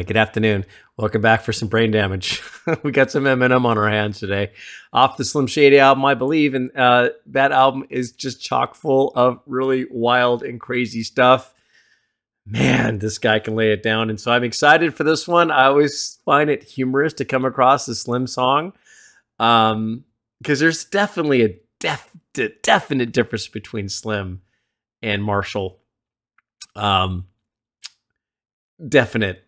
Hi, good afternoon. Welcome back for some brain damage. we got some Eminem on our hands today, off the Slim Shady album, I believe, and uh, that album is just chock full of really wild and crazy stuff. Man, this guy can lay it down, and so I'm excited for this one. I always find it humorous to come across a Slim song, um, because there's definitely a def- definite difference between Slim and Marshall. Um, definite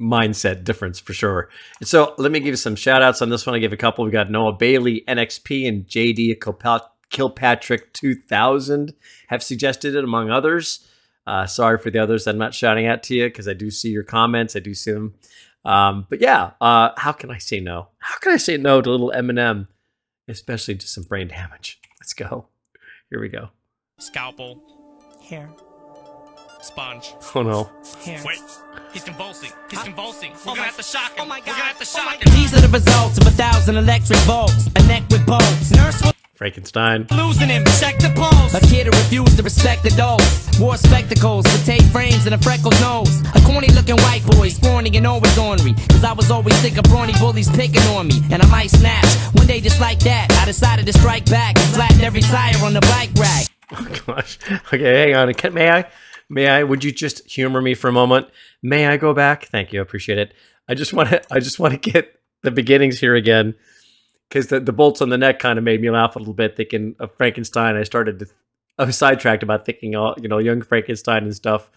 mindset difference for sure. And so let me give you some shout outs on this one. I give a couple. We got Noah Bailey, NXP, and JD Kilpatrick 2000 have suggested it, among others. Uh, sorry for the others I'm not shouting out to you because I do see your comments. I do see them. Um, but yeah, uh, how can I say no? How can I say no to little Eminem, especially to some brain damage? Let's go. Here we go. Scalpel. Hair. Sponge. Oh no. Hair. Wait. He's convulsing. He's convulsing. We're gonna have to shock him. Oh my We're God. gonna have to Oh shock him. These are the results of a thousand electric volts. A neck with bolts. Nurse was Frankenstein. losing him. Check the pulse. A kid who refused to respect the adults. Wore spectacles with tape frames and a freckled nose. A corny looking white boy, scrawny and always ornery. Cause I was always sick of brawny bullies picking on me. And I might snatch. One day just like that, I decided to strike back and flatten every tire on the bike rack. Oh gosh. Okay, hang on. Can, may I? May I? Would you just humor me for a moment? May I go back? Thank you. I appreciate it. I just want to. I just want to get the beginnings here again, because the, the bolts on the neck kind of made me laugh a little bit, thinking of Frankenstein. I started to. I was sidetracked about thinking all you know, young Frankenstein and stuff,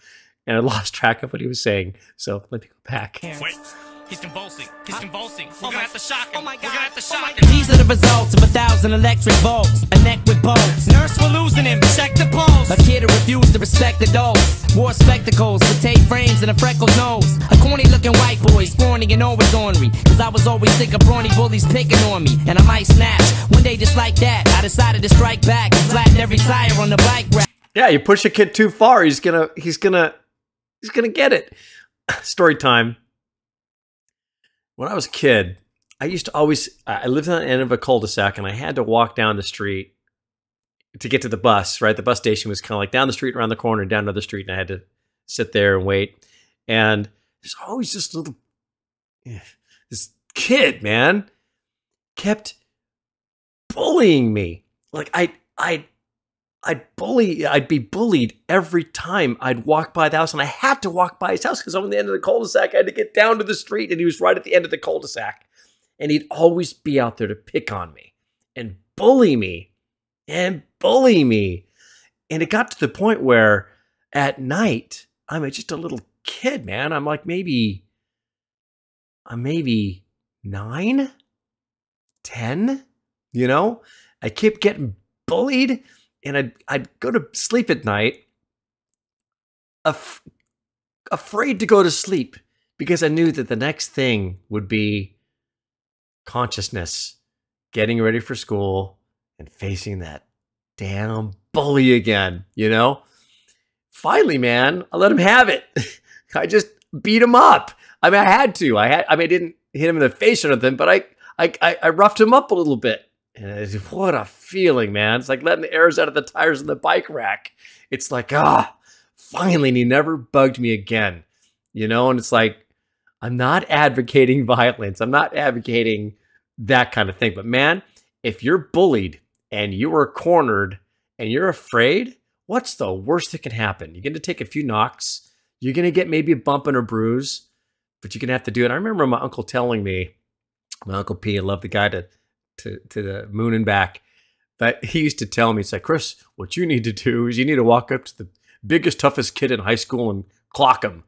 and I lost track of what he was saying. So let me go back. Wait. He's convulsing. He's convulsing. We're Oh gonna my- have to shock him. oh my We're gonna have to Oh shock my him. These are the results of a thousand electric volts. A neck with bolts. Nurse, we're losing him. Check the pulse. A kid who refused to respect adults. Wore spectacles with tape frames and a freckled nose. A corny looking white boy, scrawny and always ornery. Cause I was always sick of brawny bullies picking on me. And I might snatch. One day just like that, I decided to strike back and flatten every tire on the bike rack. Yeah, you push a kid too far, he's gonna. He's gonna. He's gonna get it. Story time. When I was a kid, I used to always. I lived on the end of a cul-de-sac, and I had to walk down the street to get to the bus. Right, the bus station was kind of like down the street, around the corner, down another street, and I had to sit there and wait. And there's always this little, this kid, man, kept bullying me. Like I, I, I'd bully, I'd be bullied every time I'd walk by the house, and I had to walk by his house because I'm on the end of the cul-de-sac. I had to get down to the street, and he was right at the end of the cul-de-sac, and he'd always be out there to pick on me and bully me and bully me, and it got to the point where at night I'm just a little kid, man. I'm like maybe, I'm maybe nine, ten, you know. I kept getting bullied and I'd I'd go to sleep at night, af- afraid to go to sleep because I knew that the next thing would be consciousness, getting ready for school, and facing that damn bully again. You know. Finally, man, I let him have it. I just beat him up. I mean, I had to. I had. I mean, I didn't hit him in the face or anything, but I I I, I roughed him up a little bit. And it's, what a feeling, man. It's like letting the airs out of the tires in the bike rack. It's like, ah, finally, and he never bugged me again. You know, and it's like, I'm not advocating violence. I'm not advocating that kind of thing. But man, if you're bullied and you are cornered and you're afraid, what's the worst that can happen? You're going to take a few knocks. You're going to get maybe a bump and a bruise, but you're going to have to do it. I remember my uncle telling me, my uncle P, I love the guy to to to the moon and back. But he used to tell me, it's like, Chris, what you need to do is you need to walk up to the biggest, toughest kid in high school and clock him.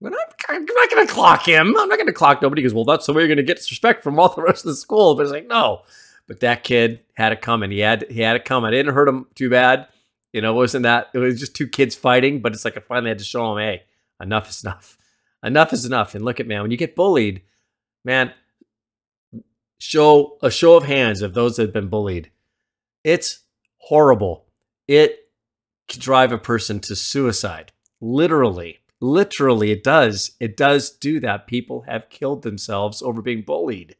But I'm, I'm not going to clock him. I'm not going to clock nobody. He goes, well, that's the way you're going to get respect from all the rest of the school. But it's like, no. But that kid had it coming. He had he had it coming. I didn't hurt him too bad. You know, it wasn't that it was just two kids fighting, but it's like I finally had to show him, hey, enough is enough. Enough is enough. And look at man, when you get bullied, man, show a show of hands of those that have been bullied. It's horrible. It can drive a person to suicide. Literally. Literally, it does. It does do that. People have killed themselves over being bullied.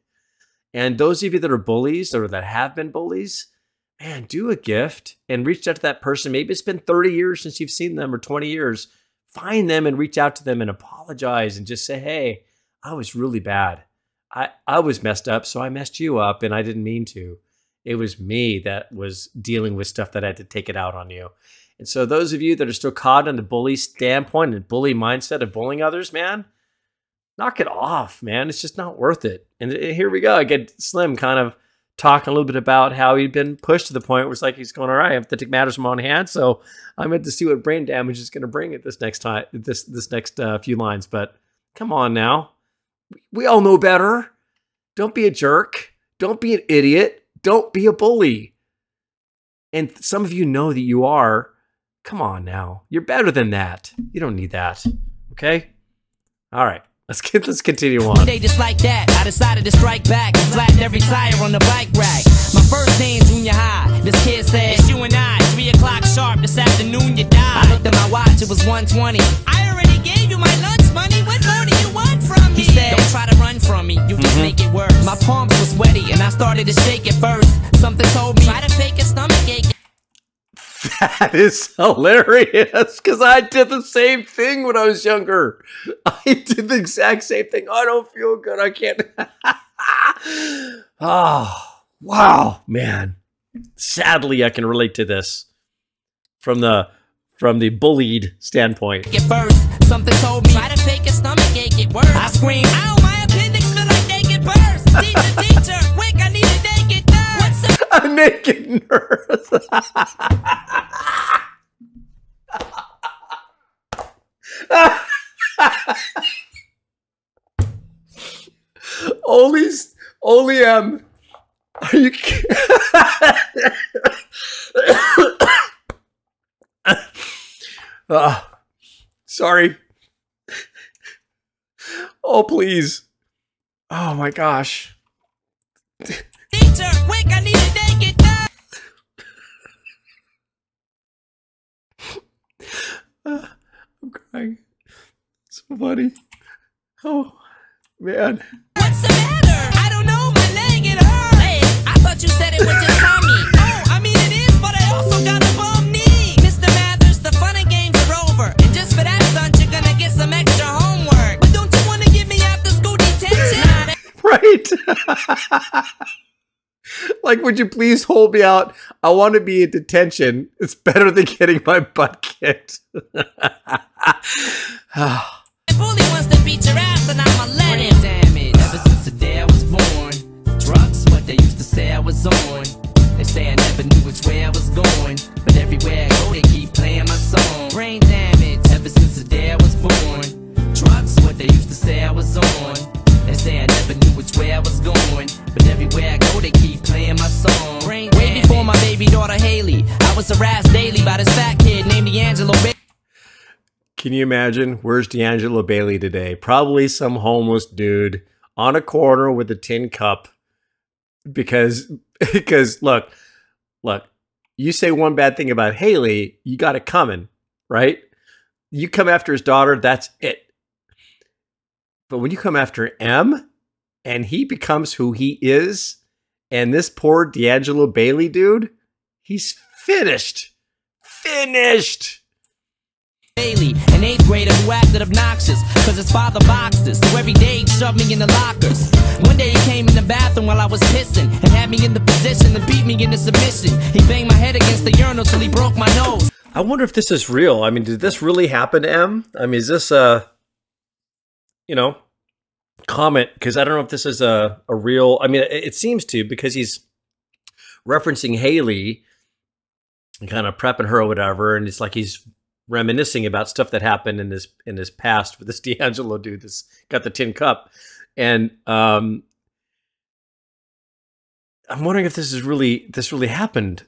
And those of you that are bullies or that have been bullies, man, do a gift and reach out to that person. Maybe it's been 30 years since you've seen them or 20 years. find them and reach out to them and apologize and just say, "Hey, I was really bad. I I was messed up, so I messed you up, and I didn't mean to. It was me that was dealing with stuff that I had to take it out on you." And so, those of you that are still caught in the bully standpoint and bully mindset of bullying others, man, knock it off, man. It's just not worth it. And uh, here we go. I get Slim kind of talking a little bit about how he'd been pushed to the point where it's like he's going, all right, I have to take matters from my own hands. So I'm going to see what brain damage is going to bring at this next time, this this next uh, few lines. But come on now, we all know better. Don't be a jerk. Don't be an idiot. Don't be a bully. And some of you know that you are. Come on now, you're better than that. You don't need that. Okay. All right. Let's get let's continue on. Day just like that, I decided to strike back every tire on the bike rack. My first junior high, this kid said, It's you and I, 3 o'clock sharp this afternoon you die. I looked at my watch, it was 120. I already gave you my lunch money, what more do you want from me? He said, Don't try to run from me, you just mm-hmm. make it worse. My palms were sweaty and I started to shake at first. Something told me, Try to fake a stomach ache. That is hilarious because I did the same thing when I was younger. I did the exact same thing. I don't feel good. I can't. oh, wow, man. Sadly, I can relate to this from the from the bullied standpoint. At first, something told me, Try to fake a stomach ache, it worse. I screamed, Ow, my appendix feel like naked burst. Teacher, teacher, quick, I need a naked nurse. What's the A naked nurse. only, only um. Are you? ki- Ah, sorry. Oh please. Oh my gosh. teacher, quick, I need a naked nurse. I'm crying. So funny. Oh man. What's the matter? I don't know, my leg it hurts. Hey, I thought you said it was just tummy. oh, I mean it is, but I also got a get some extra homework. But don't you wanna give me after school detention? Right. like, would you please hold me out? I want to be in detention. It's better than getting my butt kicked. bully wants to beat your ass and I'ma let him. Damage. Ever since the day I was born, drugs what they used to say I was on. They say I never knew which way I was going, but everywhere I go they keep playing my song. Brain damage. Ever since the day I was born, drugs what they used to say I was on. They say I never knew which way I was going, but everywhere I go they keep playing my song. Brain Way before my baby daughter Hailie, I was harassed daily by this fat kid named D'Angelo. Ba- Can you imagine? Where's D'Angelo Bailey today? Probably some homeless dude on a corner with a tin cup. Because, because look, look, you say one bad thing about Hailie, you got it coming, right? You come after his daughter, that's it. But when you come after Em and he becomes who he is, and this poor D'Angelo Bailey dude, he's finished. Finished. Bailey, an eighth grader who acted obnoxious, cause his father boxed us. So every day he shoved me in the lockers. One day he came in the bathroom while I was pissing, and had me in the position to beat me into submission. He banged my head against the urinal till he broke my nose. I wonder if this is real. I mean, did this really happen Em? I mean, is this a, you know, comment? Because I don't know if this is a, a real. I mean, it, it seems to because he's referencing Hailie and kind of prepping her or whatever, and it's like he's reminiscing about stuff that happened in this in his past with this D'Angelo dude that's got the tin cup, and um, I'm wondering if this is really this really happened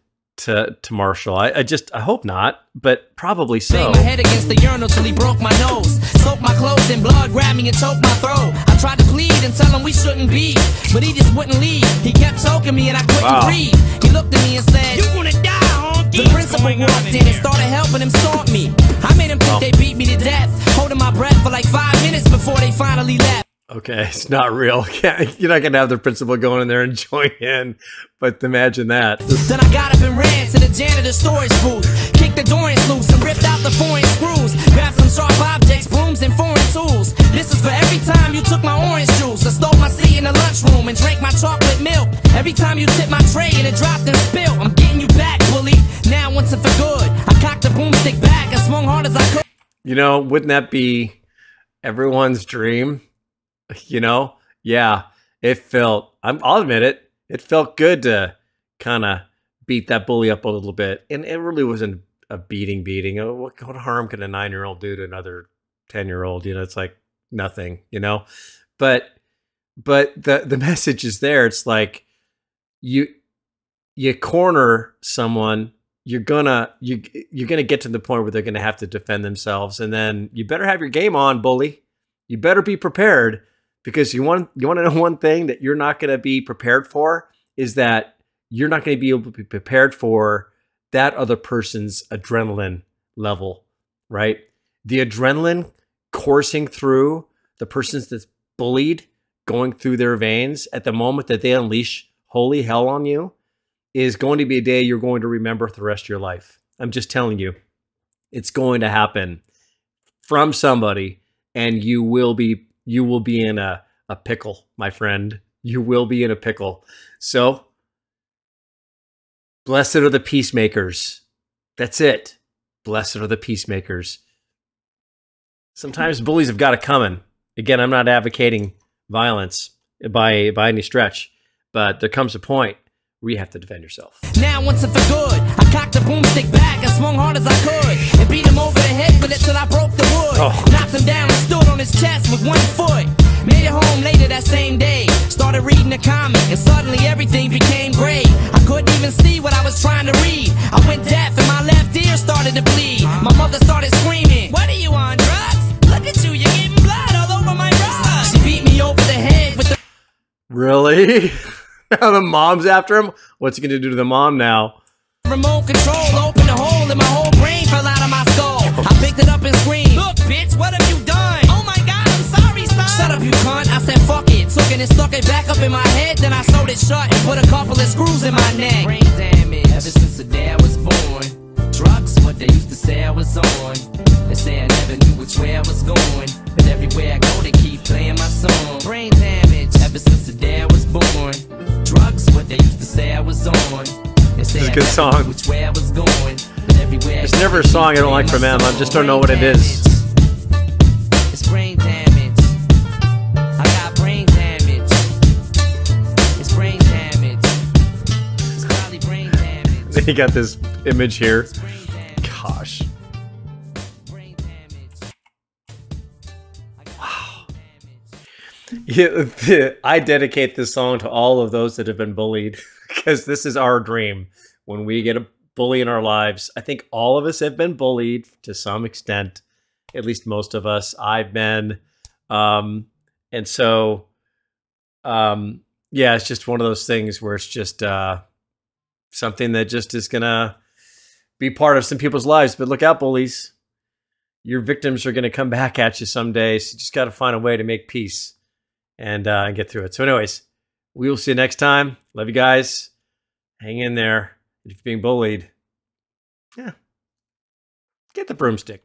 to to Marshall. I, I just I hope not, but probably so. Banged my head against the urinal till he broke my nose. Soaked my clothes in blood, grabbed me and choked my throat. I tried to plead and tell him we shouldn't be, but he just wouldn't leave. He kept choking me and I couldn't Wow. breathe. He looked at me and said, You gonna die, honky. The principal going walked in in and here? started helping him stomp me. I made him think Oh. they beat me to death, holding my breath for like five minutes before they finally left. Okay, it's not real. You're not gonna have the principal going in there and join in, but imagine that. Then I got up and ran to the janitor's storage booth, kicked the doors loose and ripped out the foreign screws, grabbed some sharp objects, brooms, and foreign tools. This is for every time you took my orange juice, I stole my seat in the lunchroom and drank my chocolate milk. Every time you tipped my tray and it dropped and spilled, I'm getting you back, bully. Now once and for good, I cocked the boomstick back and swung hard as I could. You know, wouldn't that be everyone's dream? You know, yeah, it felt. I'm, I'll admit it. It felt good to kind of beat that bully up a little bit, and it really wasn't a beating. Beating. Oh, What, what harm can a nine year old do to another ten year old? You know, it's like nothing. You know, but but the the message is there. It's like you you corner someone you're gonna you you're gonna get to the point where they're gonna have to defend themselves, and then you better have your game on, bully. You better be prepared because you want you want to know one thing that you're not gonna be prepared for is that you're not gonna be able to be prepared for that other person's adrenaline level, right? The adrenaline coursing through the person's that's bullied, going through their veins at the moment that they unleash holy hell on you is going to be a day you're going to remember for the rest of your life. I'm just telling you, it's going to happen from somebody, and you will be you will be in a, a pickle, my friend. You will be in a pickle. So blessed are the peacemakers. That's it. Blessed are the peacemakers. Sometimes bullies have got it coming. Again, I'm not advocating violence by by any stretch, but there comes a point where you have to defend yourself. Now once and for good, I cocked the boomstick back and swung hard as I could, and beat him over the head with it till I broke the wood. Oh. Knocked him down and stood on his chest with one foot. Made it home later that same day. Started reading a comic, and suddenly everything became gray. I couldn't even see what I was trying to read. I went deaf, and my left ear started to bleed. My mother started screaming, "What are you on drugs? Look at you, you're getting blood all over my rug." She beat me over the head with the Really? now the mom's after him? What's he to do to the mom now? Remote control opened a hole my whole brain fell out of my skull. I picked it up and screamed, Look, bitch, what have you done? Oh my god, I'm sorry, son. Shut up, you cunt. I said, fuck it. Took it and stuck it back up in my head. Then I sewed it shut and put a couple of screws in my neck. Brain damage ever since the day I was born. Drugs, what they used to say I was on. They say I never knew which way I was going. But everywhere I go, they keep playing my song. Brain damage ever since the day I was born. Was on. They say This is a good song. knew Which way I was going. But everywhere I There's go, never a song I don't like from them. I just don't know what it is. It's brain damage. I got brain damage. It's brain damage. It's probably brain damage. Then you got this image here. It's. Gosh. Brain damage. I got brain. Yeah, I dedicate this song to all of those that have been bullied because this is our dream. When we get a bully in our lives, I think all of us have been bullied to some extent, at least most of us. I've been. Um, and so, um, yeah, it's just one of those things where it's just uh, something that just is going to be part of some people's lives. But look out, bullies. Your victims are going to come back at you someday. So you just got to find a way to make peace and uh, get through it. So, anyways, we will see you next time. Love you guys. Hang in there. If you're being bullied, yeah, get the broomstick.